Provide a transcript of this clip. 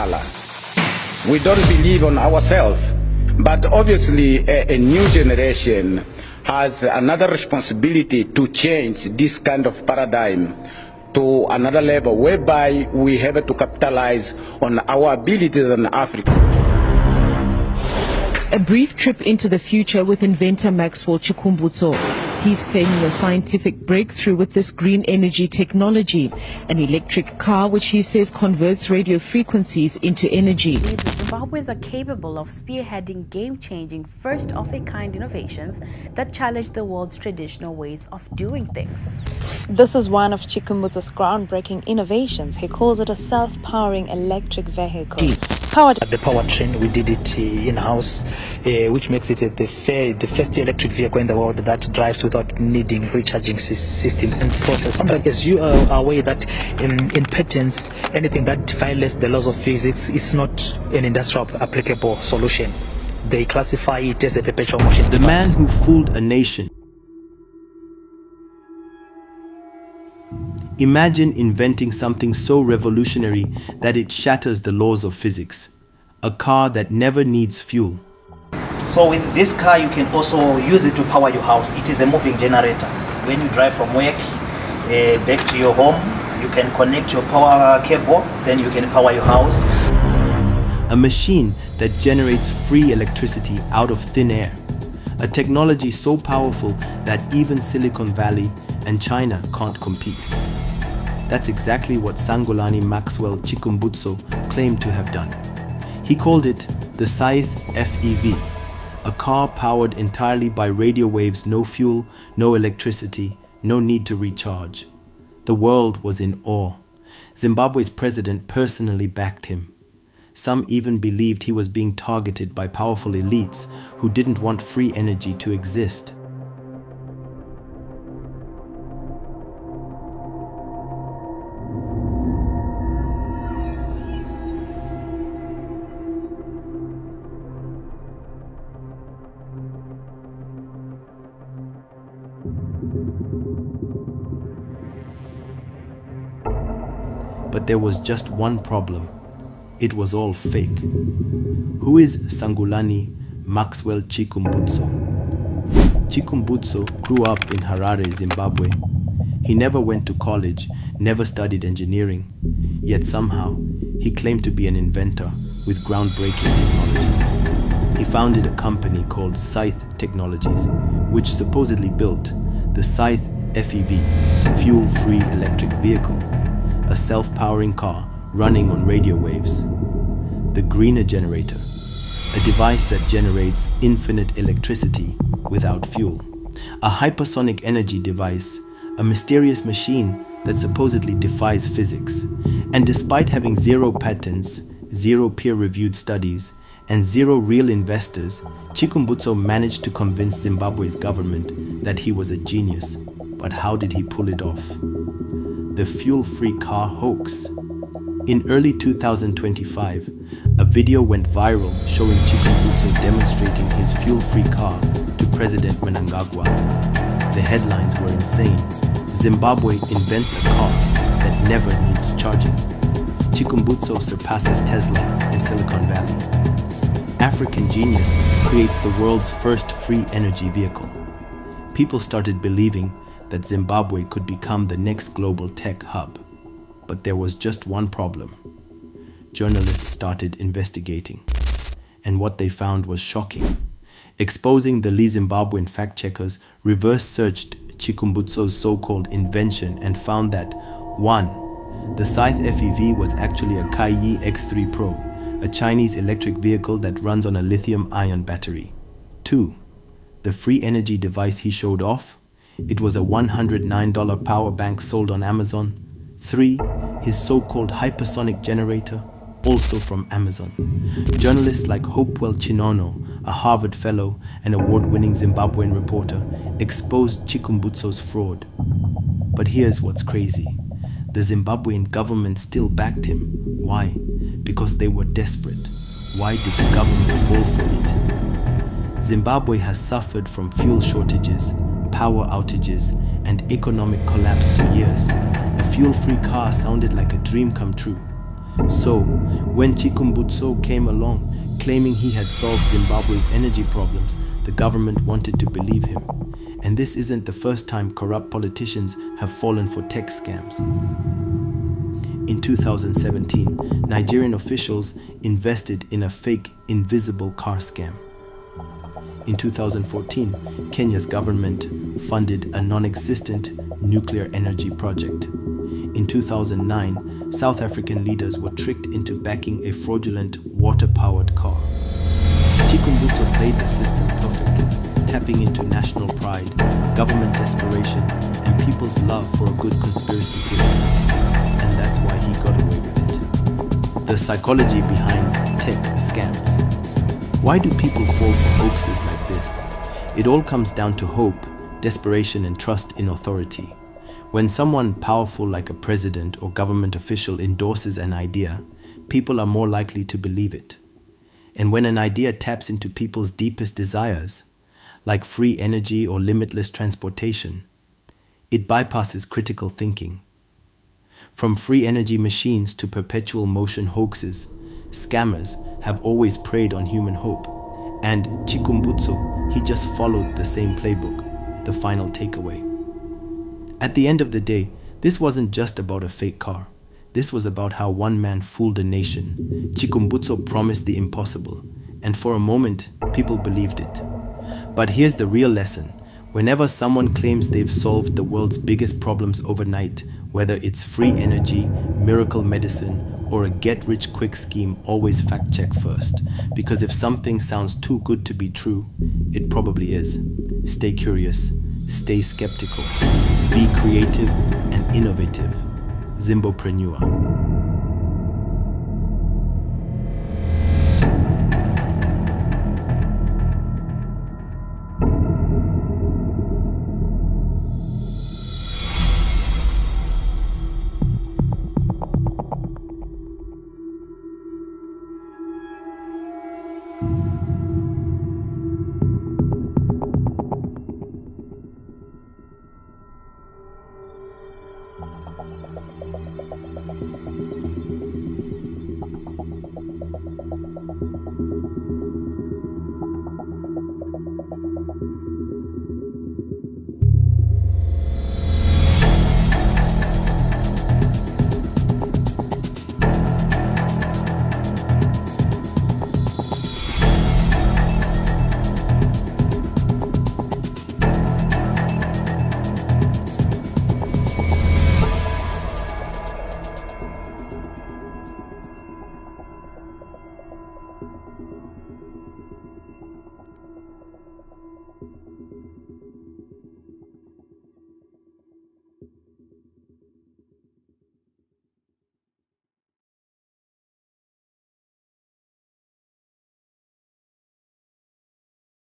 color. We don't believe on ourselves, but obviously a, a new generation has another responsibility to change this kind of paradigm to another level whereby we have to capitalize on our abilities in Africa. A brief trip into the future with inventor Maxwell Chikumbutso. He's claiming a scientific breakthrough with this green energy technology, an electric car which he says converts radio frequencies into energy. Zimbabweans are capable of spearheading game-changing, first-of-a-kind innovations that challenge the world's traditional ways of doing things. This is one of Chikumbutso's groundbreaking innovations. He calls it a self-powering electric vehicle. Powered the powertrain, we did it uh, in-house, uh, which makes it uh, the, fair, the first electric vehicle in the world that drives without needing recharging systems and process. As you are aware that in, in patents, anything that violates the laws of physics is not an industrial applicable solution. They classify it as a perpetual motion. The man who fooled a nation Imagine inventing something so revolutionary that it shatters the laws of physics. A car that never needs fuel. So with this car you can also use it to power your house. It is a moving generator. When you drive from work uh, back to your home, you can connect your power cable, then you can power your house. A machine that generates free electricity out of thin air. A technology so powerful that even Silicon Valley and China can't compete. That's exactly what Sangulani Maxwell Chikumbutso claimed to have done. He called it the Saith FEV, a car powered entirely by radio waves, no fuel, no electricity, no need to recharge. The world was in awe. Zimbabwe's president personally backed him. Some even believed he was being targeted by powerful elites who didn't want free energy to exist. But there was just one problem. It was all fake. Who is Sangulani Maxwell Chikumbutso? Chikumbutso grew up in Harare, Zimbabwe. He never went to college, never studied engineering, yet somehow he claimed to be an inventor with groundbreaking technologies. He founded a company called Saith Technologies, which supposedly built the Saith FEV, fuel-free electric vehicle a self-powering car running on radio waves. The Greener Generator, a device that generates infinite electricity without fuel. A hypersonic energy device, a mysterious machine that supposedly defies physics. And despite having zero patents, zero peer-reviewed studies, and zero real investors, Chikumbutso managed to convince Zimbabwe's government that he was a genius. But how did he pull it off? The fuel-free car hoax. In early 2025, a video went viral showing Chikumbutso demonstrating his fuel-free car to President Mnangagwa. The headlines were insane. Zimbabwe invents a car that never needs charging. Chikumbutso surpasses Tesla in Silicon Valley. African Genius creates the world's first free energy vehicle. People started believing that Zimbabwe could become the next global tech hub. But there was just one problem. Journalists started investigating. And what they found was shocking. Exposing the Lee Zimbabwean fact checkers reverse searched Chikumbutso's so-called invention and found that 1. The Saith FEV was actually a Kaiyi X3 Pro, a Chinese electric vehicle that runs on a lithium-ion battery. 2. The free energy device he showed off it was a $109 power bank sold on Amazon. 3. His so-called hypersonic generator, also from Amazon. Journalists like Hopewell Chinono, a Harvard fellow and award-winning Zimbabwean reporter, exposed Chikumbutso's fraud. But here's what's crazy. The Zimbabwean government still backed him. Why? Because they were desperate. Why did the government fall for it? Zimbabwe has suffered from fuel shortages, power outages, and economic collapse for years, a fuel-free car sounded like a dream come true. So, when Chikumbutso came along, claiming he had solved Zimbabwe's energy problems, the government wanted to believe him. And this isn't the first time corrupt politicians have fallen for tech scams. In 2017, Nigerian officials invested in a fake invisible car scam. In 2014, Kenya's government funded a non-existent nuclear energy project. In 2009, South African leaders were tricked into backing a fraudulent water-powered car. Chikumbutso played the system perfectly, tapping into national pride, government desperation, and people's love for a good conspiracy theory. And that's why he got away with it. The psychology behind tech scams. Why do people fall for hoaxes like this? It all comes down to hope, desperation, and trust in authority. When someone powerful like a president or government official endorses an idea, people are more likely to believe it. And when an idea taps into people's deepest desires, like free energy or limitless transportation, it bypasses critical thinking. From free energy machines to perpetual motion hoaxes, scammers have always preyed on human hope. And Chikumbutso, he just followed the same playbook, the final takeaway. At the end of the day, this wasn't just about a fake car. This was about how one man fooled a nation. Chikumbutso promised the impossible, and for a moment, people believed it. But here's the real lesson. Whenever someone claims they've solved the world's biggest problems overnight, whether it's free energy, miracle medicine, or a get-rich-quick scheme, always fact-check first. Because if something sounds too good to be true, it probably is. Stay curious, stay skeptical, be creative and innovative. Zimbopreneur.